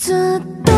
ず。